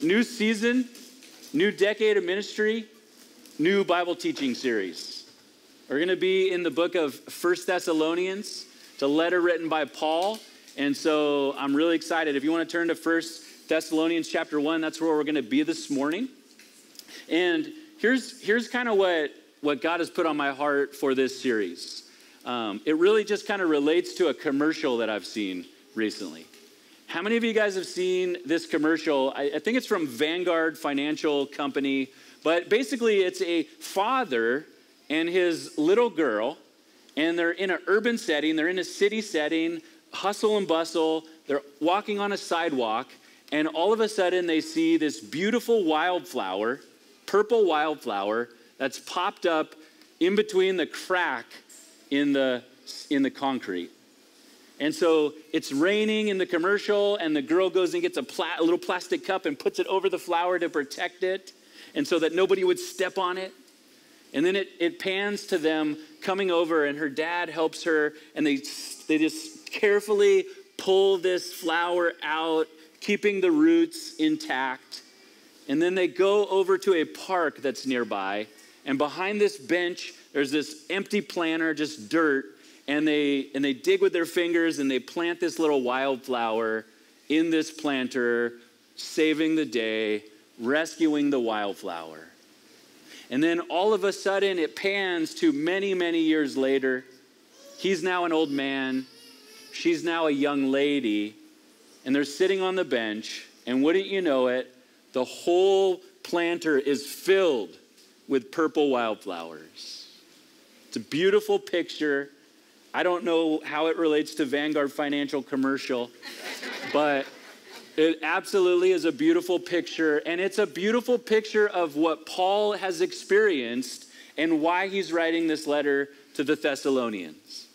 New season, new decade of ministry, new Bible teaching series. We're going to be in the book of First Thessalonians. It's a letter written by Paul. And so I'm really excited. If you want to turn to First Thessalonians chapter 1, that's where we're going to be this morning. And here's, here's kind of what, what God has put on my heart for this series. Um, it really just kind of relates to a commercial that I've seen recently. How many of you guys have seen this commercial? I, I think it's from Vanguard Financial Company, but basically it's a father and his little girl, and they're in an urban setting, they're in a city setting, hustle and bustle, they're walking on a sidewalk, and all of a sudden they see this beautiful wildflower, purple wildflower, that's popped up in between the crack in the, in the concrete. And so it's raining in the commercial, and the girl goes and gets a, pla- a, little plastic cup and puts it over the flower to protect it, and so that nobody would step on it. And then it, it pans to them coming over, and her dad helps her, and they, they just carefully pull this flower out, keeping the roots intact. And then they go over to a park that's nearby, and behind this bench, there's this empty planter, just dirt, and they and they dig with their fingers and they plant this little wildflower in this planter, saving the day, rescuing the wildflower. And then all of a sudden it pans to many, many years later. He's now an old man. She's now a young lady. And they're sitting on the bench. And wouldn't you know it, the whole planter is filled with purple wildflowers. It's a beautiful picture. I don't know how it relates to Vanguard Financial commercial, but it absolutely is a beautiful picture. And it's a beautiful picture of what Paul has experienced and why he's writing this letter to the Thessalonians.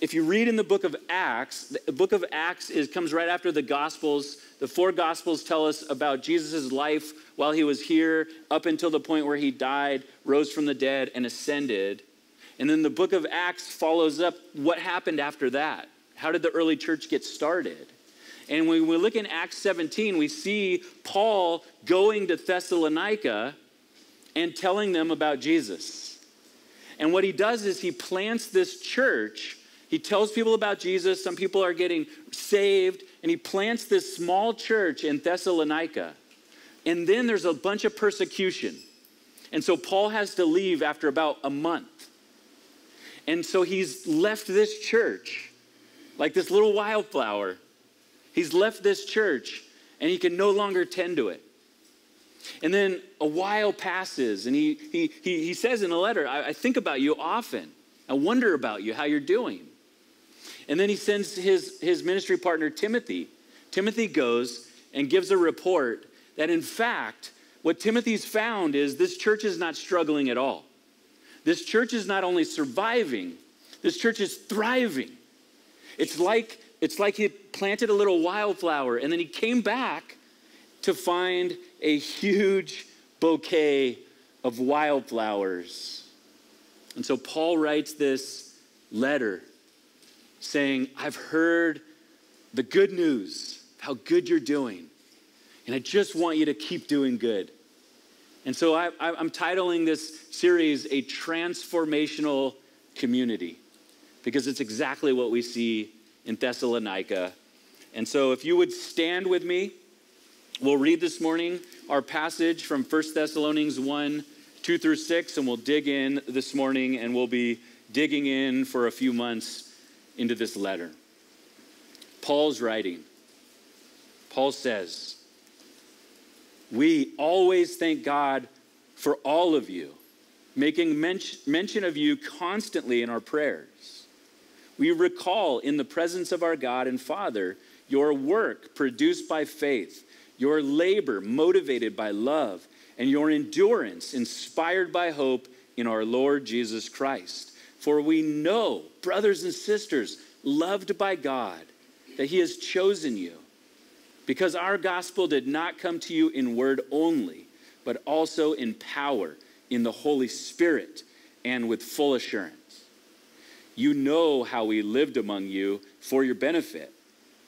If you read in the book of Acts, the book of Acts is, comes right after the Gospels. The four Gospels tell us about Jesus' life while he was here, up until the point where he died, rose from the dead, and ascended. And then the book of Acts follows up what happened after that. How did the early church get started? And when we look in Acts 17, we see Paul going to Thessalonica and telling them about Jesus. And what he does is he plants this church. He tells people about Jesus. Some people are getting saved. And he plants this small church in Thessalonica. And then there's a bunch of persecution. And so Paul has to leave after about a month. And so he's left this church like this little wildflower. He's left this church and he can no longer tend to it. And then a while passes, and he, he, he, he says in a letter, I, I think about you often. I wonder about you, how you're doing. And then he sends his, his ministry partner, Timothy. Timothy goes and gives a report that, in fact, what Timothy's found is this church is not struggling at all. This church is not only surviving, this church is thriving. It's like, it's like he planted a little wildflower and then he came back to find a huge bouquet of wildflowers. And so Paul writes this letter saying, I've heard the good news, how good you're doing. And I just want you to keep doing good. And so I, am titling this series A Transformational Community because it's exactly what we see in Thessalonica. And so if you would stand with me, we'll read this morning our passage from 1 Thessalonians 1 2 through 6, and we'll dig in this morning and we'll be digging in for a few months into this letter. Paul's writing. Paul says, we always thank God for all of you, making mention of you constantly in our prayers. We recall in the presence of our God and Father your work produced by faith, your labor motivated by love, and your endurance inspired by hope in our Lord Jesus Christ. For we know, brothers and sisters, loved by God, that He has chosen you because our gospel did not come to you in word only, but also in power, in the Holy Spirit, and with full assurance. You know how we lived among you for your benefit,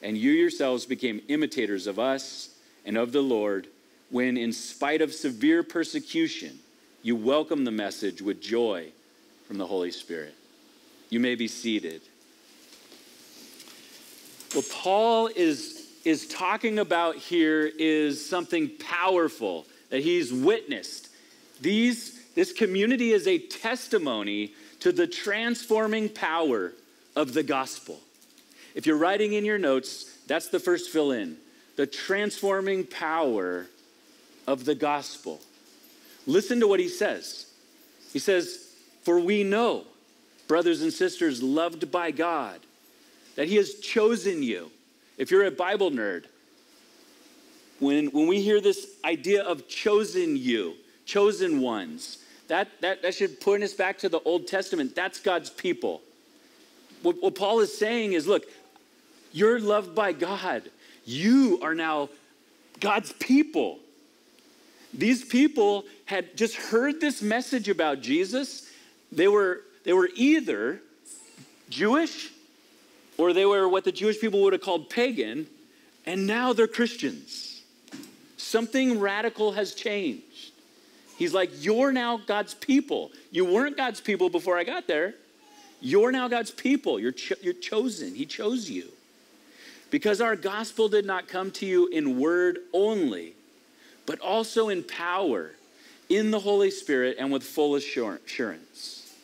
and you yourselves became imitators of us and of the Lord, when, in spite of severe persecution, you welcomed the message with joy from the Holy Spirit. You may be seated. Well, Paul is, is talking about here is something powerful that he's witnessed. These, this community is a testimony to the transforming power of the gospel. If you're writing in your notes, that's the first fill in the transforming power of the gospel. Listen to what he says. He says, For we know, brothers and sisters loved by God, that he has chosen you. If you're a Bible nerd, when, when we hear this idea of chosen you, chosen ones, that, that, that should point us back to the Old Testament. That's God's people. What, what Paul is saying is look, you're loved by God. You are now God's people. These people had just heard this message about Jesus. They were, they were either Jewish or they were what the Jewish people would have called pagan, and now they're Christians. Something radical has changed. He's like, You're now God's people. You weren't God's people before I got there. You're now God's people. You're, cho- you're chosen. He chose you. Because our gospel did not come to you in word only, but also in power, in the Holy Spirit, and with full assurance.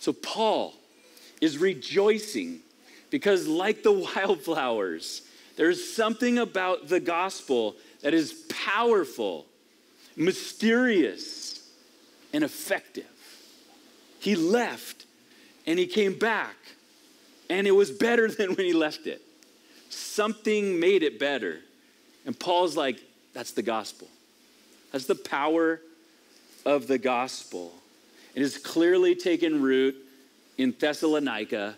So Paul is rejoicing because, like the wildflowers, there's something about the gospel that is powerful, mysterious, and effective. He left and he came back, and it was better than when he left it. Something made it better. And Paul's like, that's the gospel. That's the power of the gospel. It has clearly taken root in Thessalonica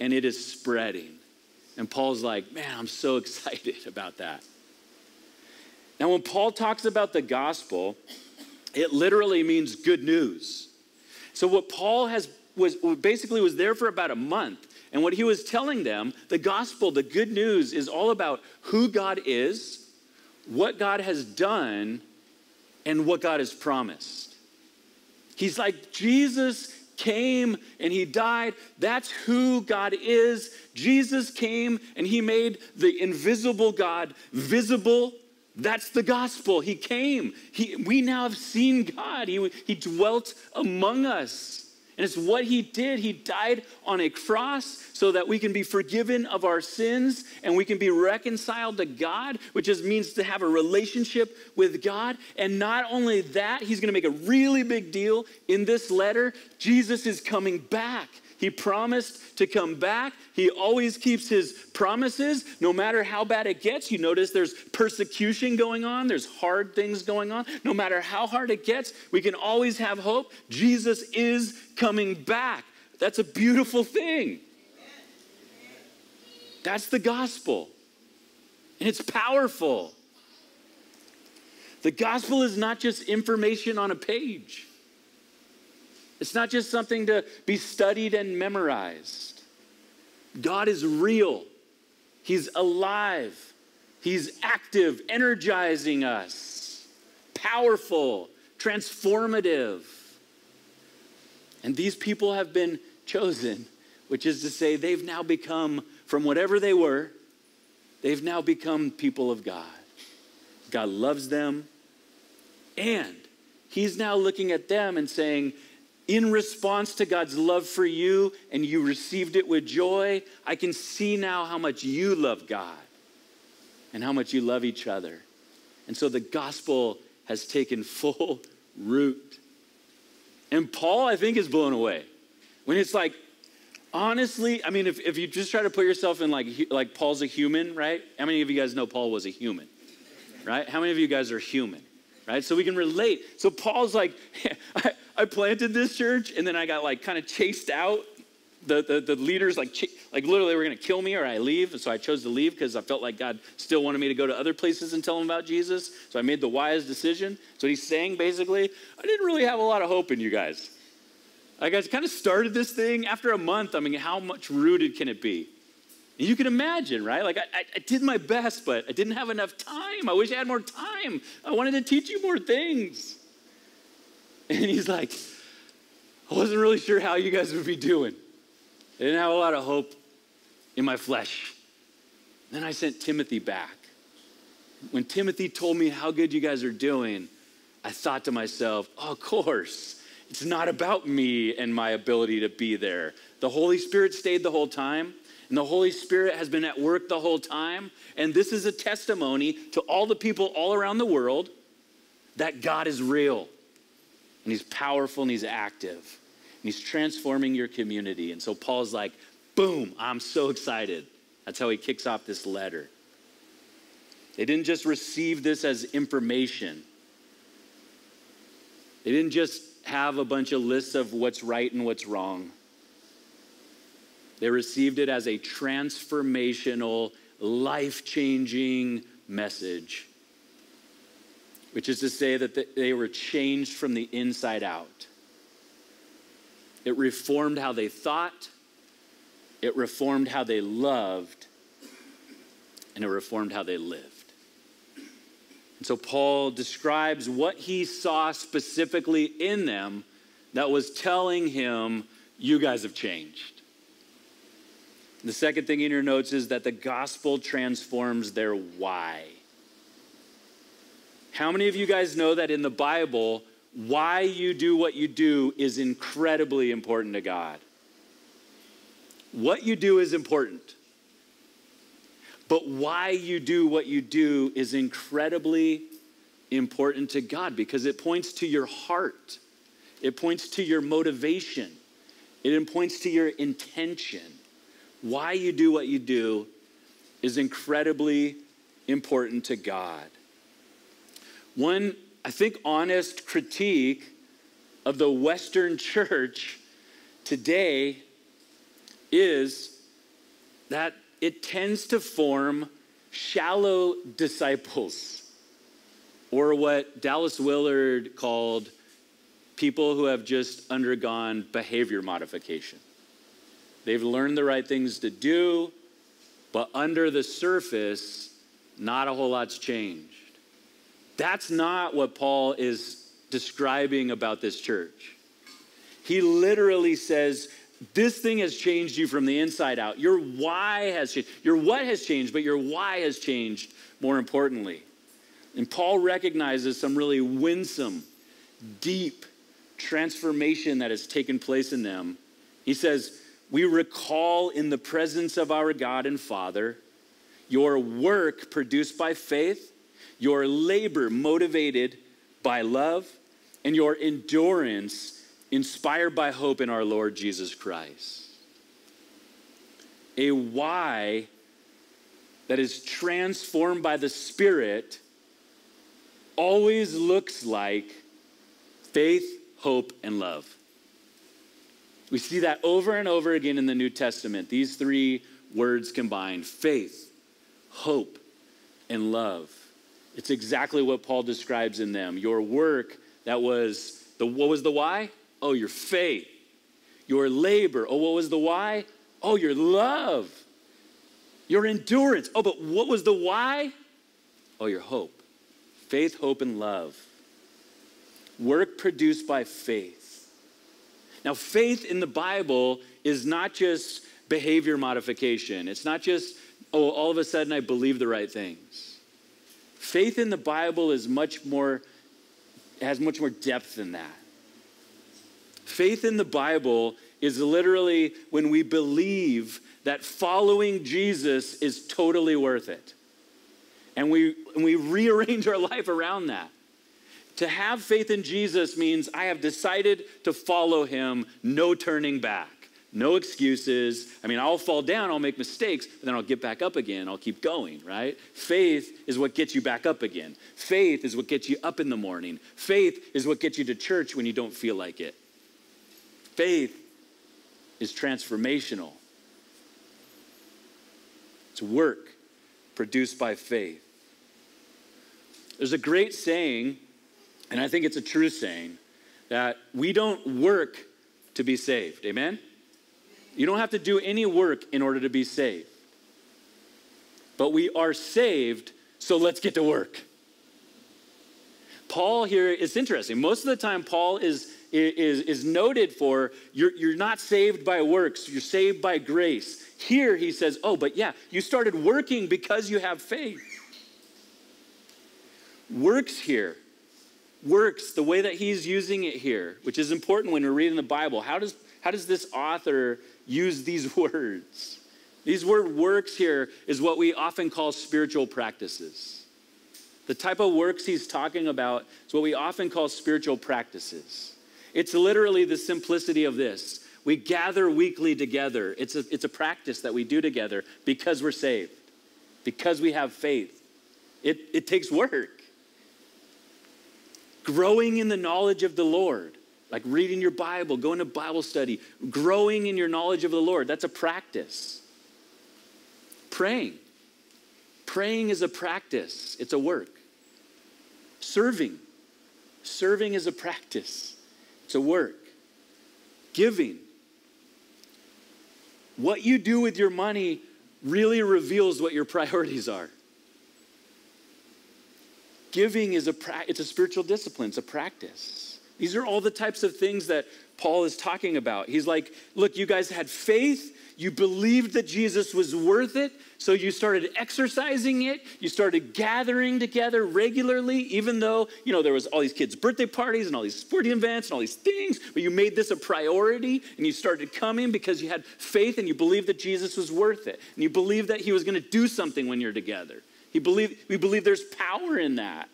and it is spreading. And Paul's like, man, I'm so excited about that. Now, when Paul talks about the gospel, it literally means good news. So, what Paul has was basically was there for about a month. And what he was telling them, the gospel, the good news, is all about who God is, what God has done, and what God has promised. He's like, Jesus came and he died. That's who God is. Jesus came and he made the invisible God visible. That's the gospel. He came. He, we now have seen God. He, he dwelt among us. And it's what he did. He died on a cross so that we can be forgiven of our sins and we can be reconciled to God, which just means to have a relationship with God. And not only that, he's going to make a really big deal in this letter. Jesus is coming back. He promised to come back. He always keeps his promises, no matter how bad it gets. You notice there's persecution going on, there's hard things going on. No matter how hard it gets, we can always have hope. Jesus is coming back. That's a beautiful thing. That's the gospel. And it's powerful. The gospel is not just information on a page. It's not just something to be studied and memorized. God is real, He's alive, He's active, energizing us, powerful, transformative. And these people have been chosen, which is to say, they've now become, from whatever they were, they've now become people of God. God loves them, and He's now looking at them and saying, in response to God's love for you and you received it with joy, I can see now how much you love God and how much you love each other. And so the gospel has taken full root. And Paul, I think, is blown away. When it's like, honestly, I mean, if, if you just try to put yourself in like, like Paul's a human, right? How many of you guys know Paul was a human? Right? How many of you guys are human? Right? So we can relate. So Paul's like, I, I planted this church and then I got like kind of chased out. The, the, the leaders like like literally were going to kill me or I leave. And So I chose to leave because I felt like God still wanted me to go to other places and tell them about Jesus. So I made the wise decision. So he's saying basically, I didn't really have a lot of hope in you guys. I kind of started this thing after a month. I mean, how much rooted can it be? And you can imagine, right? Like, I, I, did my best, but I didn't have enough time. I wish I had more time. I wanted to teach you more things. And he's like, I wasn't really sure how you guys would be doing. I didn't have a lot of hope in my flesh. Then I sent Timothy back. When Timothy told me how good you guys are doing, I thought to myself, oh, of course, it's not about me and my ability to be there. The Holy Spirit stayed the whole time, and the Holy Spirit has been at work the whole time. And this is a testimony to all the people all around the world that God is real, and He's powerful, and He's active, and He's transforming your community. And so Paul's like, boom, I'm so excited. That's how he kicks off this letter. They didn't just receive this as information, they didn't just have a bunch of lists of what's right and what's wrong. They received it as a transformational, life changing message, which is to say that they were changed from the inside out. It reformed how they thought, it reformed how they loved, and it reformed how they lived. And so Paul describes what he saw specifically in them that was telling him, You guys have changed. The second thing in your notes is that the gospel transforms their why. How many of you guys know that in the Bible, why you do what you do is incredibly important to God? What you do is important. But why you do what you do is incredibly important to God because it points to your heart, it points to your motivation, it points to your intention. Why you do what you do is incredibly important to God. One, I think, honest critique of the Western church today is that it tends to form shallow disciples, or what Dallas Willard called people who have just undergone behavior modification. They've learned the right things to do, but under the surface, not a whole lot's changed. That's not what Paul is describing about this church. He literally says, This thing has changed you from the inside out. Your why has changed. Your what has changed, but your why has changed more importantly. And Paul recognizes some really winsome, deep transformation that has taken place in them. He says, we recall in the presence of our God and Father your work produced by faith, your labor motivated by love, and your endurance inspired by hope in our Lord Jesus Christ. A why that is transformed by the Spirit always looks like faith, hope, and love. We see that over and over again in the New Testament. These three words combined faith, hope, and love. It's exactly what Paul describes in them. Your work that was the what was the why? Oh, your faith. Your labor. Oh, what was the why? Oh, your love. Your endurance. Oh, but what was the why? Oh, your hope. Faith, hope, and love. Work produced by faith. Now, faith in the Bible is not just behavior modification, it's not just, oh, all of a sudden I believe the right things. Faith in the Bible is much more, has much more depth than that. Faith in the Bible is literally when we believe that following Jesus is totally worth it. And we, and we rearrange our life around that. To have faith in Jesus means I have decided to follow him, no turning back, no excuses. I mean, I'll fall down, I'll make mistakes, but then I'll get back up again, I'll keep going, right? Faith is what gets you back up again. Faith is what gets you up in the morning. Faith is what gets you to church when you don't feel like it. Faith is transformational. It's work produced by faith. There's a great saying and I think it's a true saying that we don't work to be saved. Amen? You don't have to do any work in order to be saved. but we are saved, so let's get to work. Paul here is interesting. Most of the time, Paul is, is, is noted for you're, you're not saved by works, you're saved by grace. Here he says, oh, but yeah, you started working because you have faith. Works here. Works, the way that he's using it here, which is important when we're reading the Bible. How does, how does this author use these words? These word works here is what we often call spiritual practices. The type of works he's talking about is what we often call spiritual practices. It's literally the simplicity of this. We gather weekly together. It's a, it's a practice that we do together because we're saved, because we have faith. It, it takes work. Growing in the knowledge of the Lord, like reading your Bible, going to Bible study, growing in your knowledge of the Lord, that's a practice. Praying. Praying is a practice, it's a work. Serving. Serving is a practice, it's a work. Giving. What you do with your money really reveals what your priorities are. Giving is a pra- it's a spiritual discipline, it's a practice. These are all the types of things that Paul is talking about. He's like, look, you guys had faith, you believed that Jesus was worth it, so you started exercising it. You started gathering together regularly, even though, you know, there was all these kids' birthday parties and all these sporting events and all these things, but you made this a priority and you started coming because you had faith and you believed that Jesus was worth it. And you believed that he was going to do something when you're together. He believed, we believe there's power in that.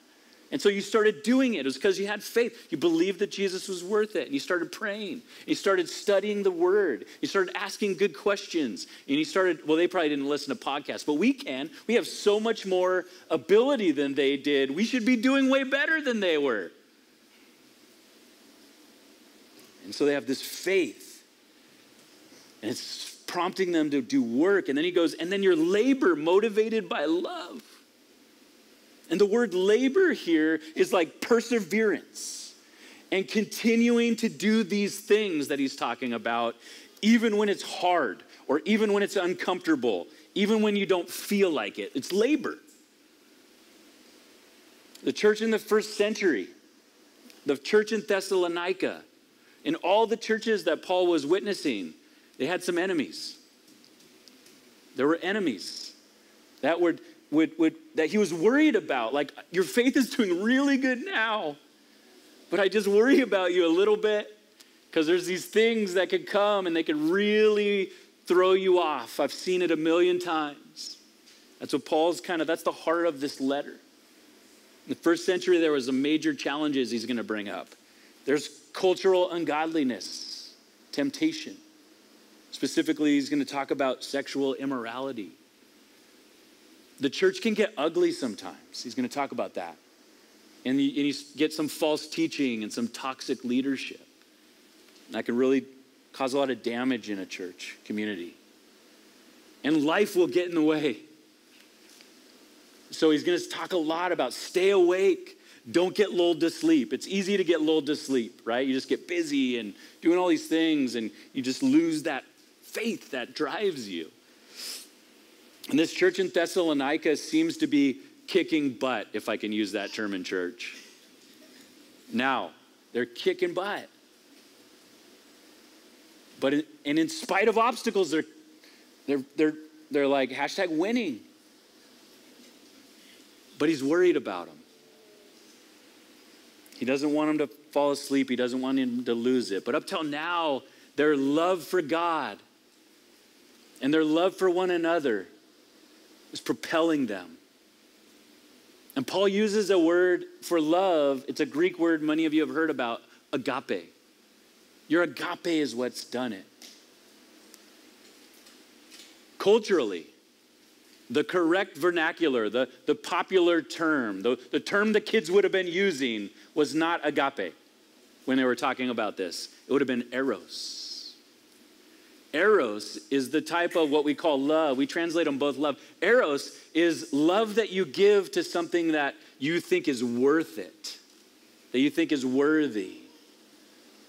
And so you started doing it. It was because you had faith. You believed that Jesus was worth it. And you started praying. You started studying the word. You started asking good questions. And you started, well, they probably didn't listen to podcasts, but we can. We have so much more ability than they did. We should be doing way better than they were. And so they have this faith. And it's prompting them to do work. And then he goes, and then your labor motivated by love. And the word labor here is like perseverance and continuing to do these things that he's talking about, even when it's hard or even when it's uncomfortable, even when you don't feel like it. It's labor. The church in the first century, the church in Thessalonica, in all the churches that Paul was witnessing, they had some enemies. There were enemies that were would, would, that he was worried about. Like, your faith is doing really good now, but I just worry about you a little bit because there's these things that could come and they could really throw you off. I've seen it a million times. That's what Paul's kind of, that's the heart of this letter. In the first century, there was a major challenges he's going to bring up. There's cultural ungodliness, temptation. Specifically, he's going to talk about sexual immorality the church can get ugly sometimes. He's going to talk about that. And you, and you get some false teaching and some toxic leadership. that can really cause a lot of damage in a church community. And life will get in the way. So he's going to talk a lot about stay awake. Don't get lulled to sleep. It's easy to get lulled to sleep, right? You just get busy and doing all these things, and you just lose that faith that drives you. And this church in Thessalonica seems to be kicking butt, if I can use that term in church. Now, they're kicking butt. But in, and in spite of obstacles, they're, they're, they're, they're like hashtag winning. But he's worried about them. He doesn't want them to fall asleep. He doesn't want them to lose it. But up till now, their love for God and their love for one another is propelling them. And Paul uses a word for love. It's a Greek word many of you have heard about agape. Your agape is what's done it. Culturally, the correct vernacular, the, the popular term, the, the term the kids would have been using was not agape when they were talking about this. It would have been eros. Eros is the type of what we call love. We translate them both love. Eros is love that you give to something that you think is worth it, that you think is worthy.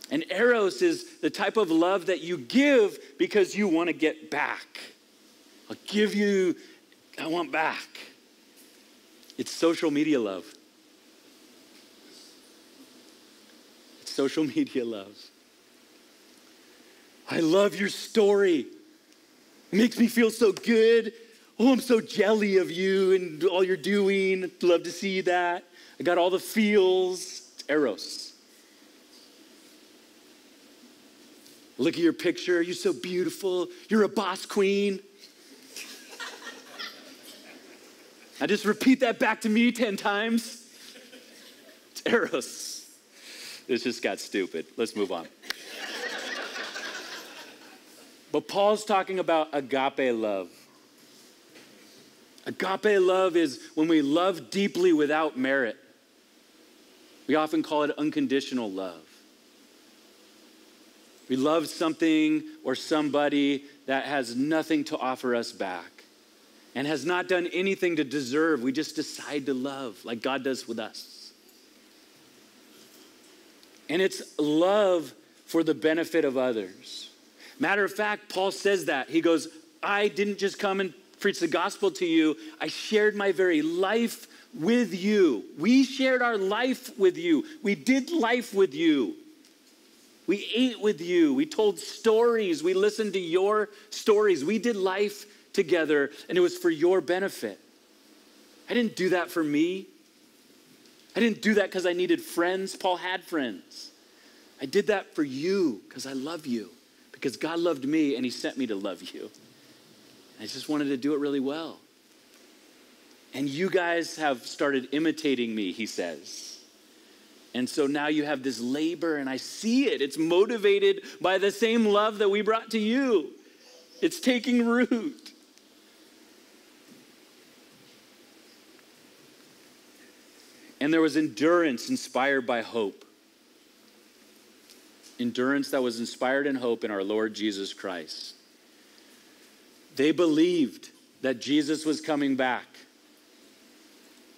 And Eros is the type of love that you give because you want to get back. I'll give you I want back. It's social media love. It's social media love. I love your story. It makes me feel so good. Oh, I'm so jelly of you and all you're doing. Love to see that. I got all the feels. It's Eros. Look at your picture. You're so beautiful. You're a boss queen. I just repeat that back to me 10 times. It's Eros. This just got stupid. Let's move on. But Paul's talking about agape love. Agape love is when we love deeply without merit. We often call it unconditional love. We love something or somebody that has nothing to offer us back and has not done anything to deserve. We just decide to love like God does with us. And it's love for the benefit of others. Matter of fact, Paul says that. He goes, I didn't just come and preach the gospel to you, I shared my very life with you. We shared our life with you. We did life with you. We ate with you. We told stories. We listened to your stories. We did life together, and it was for your benefit. I didn't do that for me. I didn't do that because I needed friends. Paul had friends. I did that for you because I love you, because God loved me and He sent me to love you. I just wanted to do it really well. And you guys have started imitating me, he says. And so now you have this labor, and I see it. It's motivated by the same love that we brought to you, it's taking root. And there was endurance inspired by hope. Endurance that was inspired in hope in our Lord Jesus Christ. They believed that Jesus was coming back.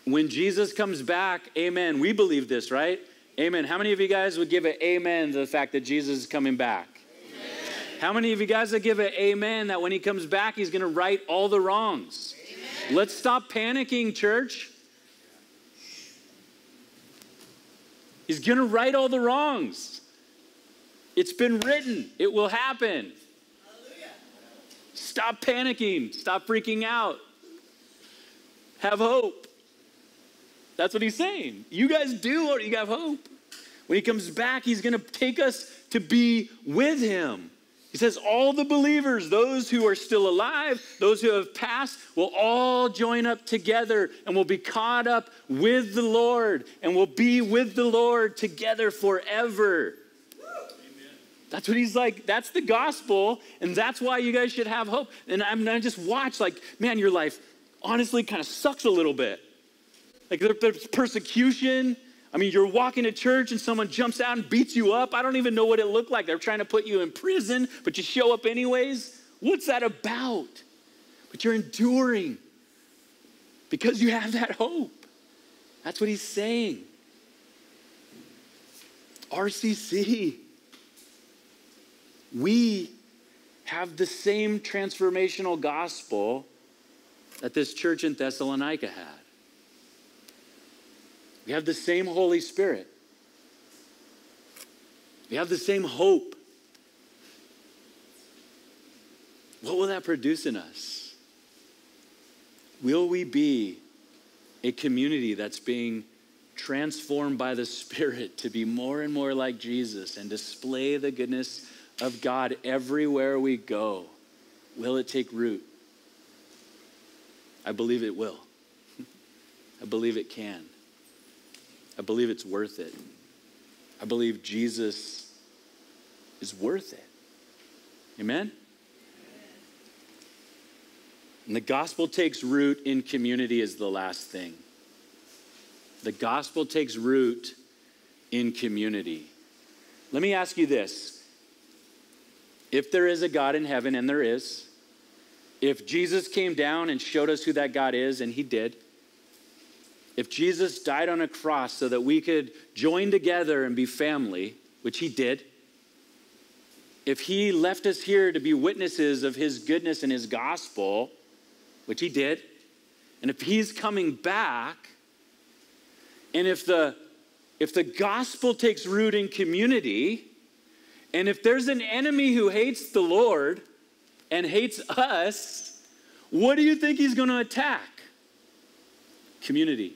When Jesus comes back, amen. We believe this, right? Amen. How many of you guys would give an amen to the fact that Jesus is coming back? Amen. How many of you guys would give an amen that when he comes back, he's going to right all the wrongs? Amen. Let's stop panicking, church. He's going to right all the wrongs. It's been written, it will happen. Stop panicking. Stop freaking out. Have hope. That's what he's saying. You guys do or you have hope. When he comes back, he's going to take us to be with him. He says, All the believers, those who are still alive, those who have passed, will all join up together and will be caught up with the Lord and will be with the Lord together forever. That's what he's like. That's the gospel, and that's why you guys should have hope. And I'm mean, I just watch, like, man, your life honestly kind of sucks a little bit. Like, there's persecution. I mean, you're walking to church and someone jumps out and beats you up. I don't even know what it looked like. They're trying to put you in prison, but you show up anyways. What's that about? But you're enduring because you have that hope. That's what he's saying. RCC we have the same transformational gospel that this church in Thessalonica had. We have the same Holy Spirit. We have the same hope. What will that produce in us? Will we be a community that's being transformed by the Spirit to be more and more like Jesus and display the goodness of God everywhere we go, will it take root? I believe it will. I believe it can. I believe it's worth it. I believe Jesus is worth it. Amen? And the gospel takes root in community, is the last thing. The gospel takes root in community. Let me ask you this if there is a God in heaven, and there is, if Jesus came down and showed us who that God is, and he did, if Jesus died on a cross so that we could join together and be family, which he did, if he left us here to be witnesses of his goodness and his gospel, which he did, and if he's coming back, and if the if the gospel takes root in community, and if there's an enemy who hates the Lord and hates us, what do you think he's going to attack? Community.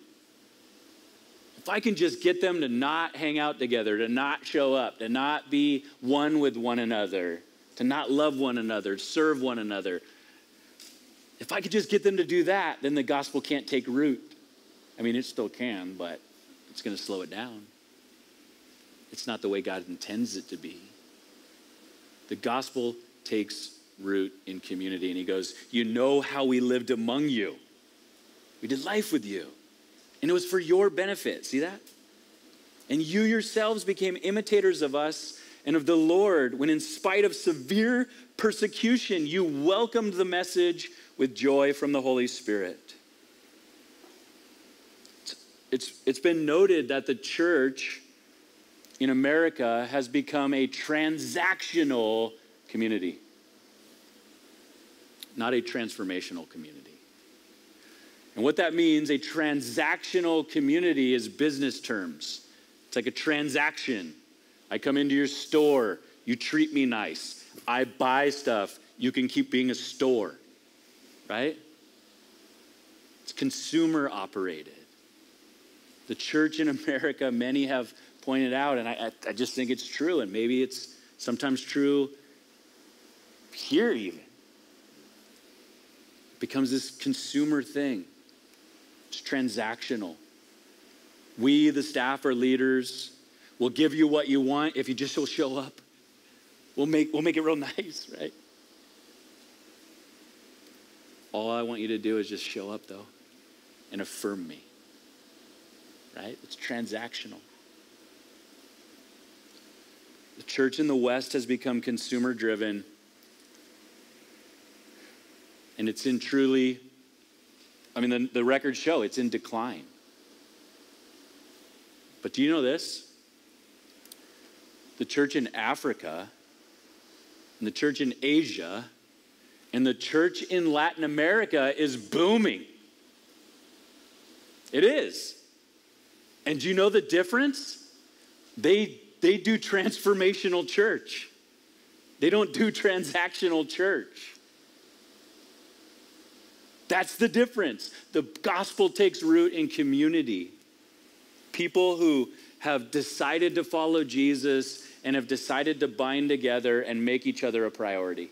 If I can just get them to not hang out together, to not show up, to not be one with one another, to not love one another, serve one another, if I could just get them to do that, then the gospel can't take root. I mean, it still can, but it's going to slow it down. It's not the way God intends it to be. The gospel takes root in community, and He goes, You know how we lived among you. We did life with you, and it was for your benefit. See that? And you yourselves became imitators of us and of the Lord when, in spite of severe persecution, you welcomed the message with joy from the Holy Spirit. It's, it's been noted that the church in America has become a transactional community, not a transformational community. And what that means, a transactional community is business terms. It's like a transaction. I come into your store, you treat me nice. I buy stuff, you can keep being a store right? It's consumer operated. The church in America, many have pointed out, and I, I just think it's true, and maybe it's sometimes true here even. It becomes this consumer thing. It's transactional. We, the staff or leaders, will give you what you want if you just will show up. We'll make, we'll make it real nice, right? All I want you to do is just show up, though, and affirm me. Right? It's transactional. The church in the West has become consumer driven, and it's in truly, I mean, the, the records show it's in decline. But do you know this? The church in Africa and the church in Asia and the church in Latin America is booming. It is. And do you know the difference? They, they do transformational church, they don't do transactional church. That's the difference. The gospel takes root in community. People who have decided to follow Jesus and have decided to bind together and make each other a priority.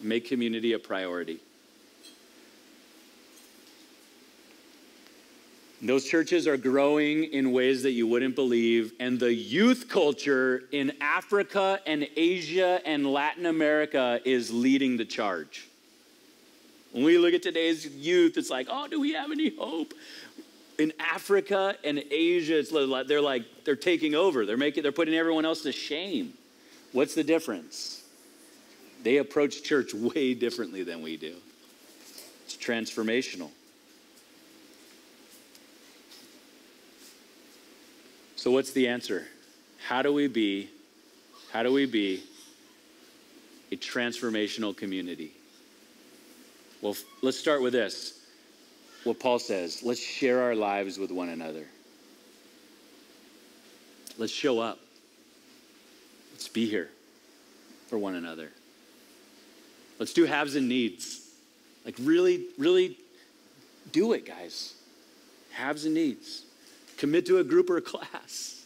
Make community a priority. Those churches are growing in ways that you wouldn't believe. And the youth culture in Africa and Asia and Latin America is leading the charge. When we look at today's youth, it's like, oh, do we have any hope? In Africa and Asia, it's like, they're like, they're taking over. They're making, they're putting everyone else to shame. What's the difference? They approach church way differently than we do. It's transformational. So what's the answer? How do we be how do we be a transformational community? Well, let's start with this. What Paul says, let's share our lives with one another. Let's show up. Let's be here for one another. Let's do haves and needs. Like, really, really do it, guys. Haves and needs. Commit to a group or a class.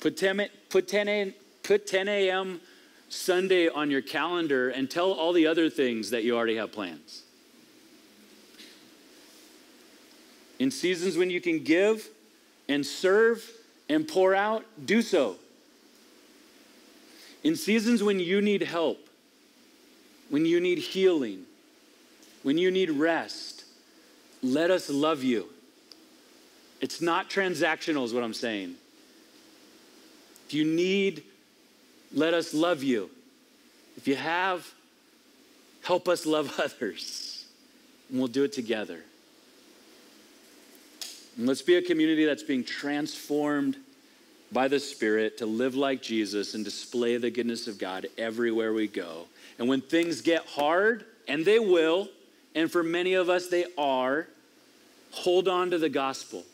Put 10, put 10, a, put 10 a.m. Sunday on your calendar and tell all the other things that you already have plans. In seasons when you can give and serve and pour out, do so. In seasons when you need help, when you need healing, when you need rest, let us love you. It's not transactional, is what I'm saying. If you need, let us love you. If you have, help us love others. And we'll do it together. And let's be a community that's being transformed by the Spirit to live like Jesus and display the goodness of God everywhere we go. And when things get hard, and they will, and for many of us, they are, hold on to the gospel.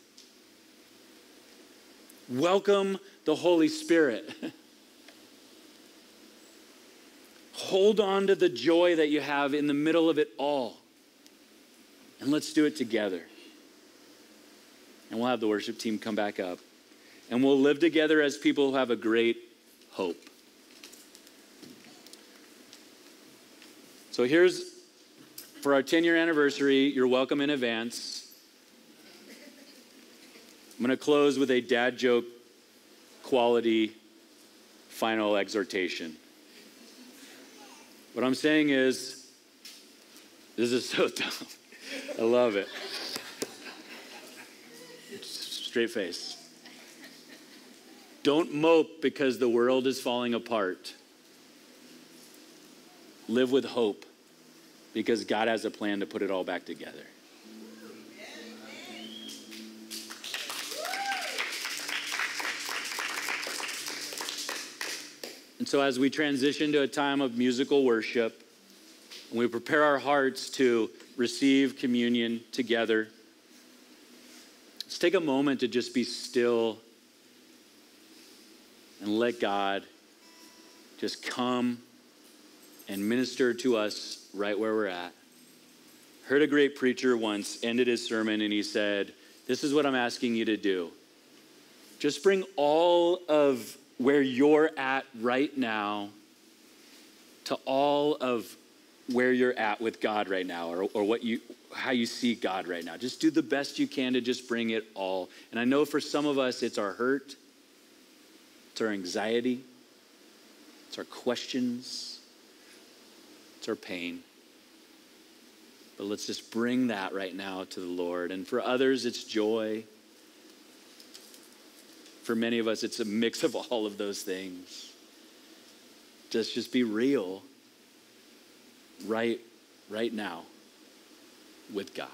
Welcome the Holy Spirit. hold on to the joy that you have in the middle of it all. And let's do it together. And we'll have the worship team come back up. And we'll live together as people who have a great hope. So here's for our 10 year anniversary, you're welcome in advance. I'm going to close with a dad joke quality final exhortation. What I'm saying is, this is so dumb. I love it. Straight face. Don't mope because the world is falling apart. Live with hope because God has a plan to put it all back together. And so, as we transition to a time of musical worship, and we prepare our hearts to receive communion together, let's take a moment to just be still and let God just come and minister to us right where we're at. Heard a great preacher once ended his sermon and he said, This is what I'm asking you to do. Just bring all of where you're at right now to all of where you're at with God right now or, or what you how you see God right now. Just do the best you can to just bring it all. And I know for some of us it's our hurt, it's our anxiety, it's our questions, it's our pain. But let's just bring that right now to the Lord. And for others, it's joy. For many of us, it's a mix of all of those things. Just, just be real right, right now with God.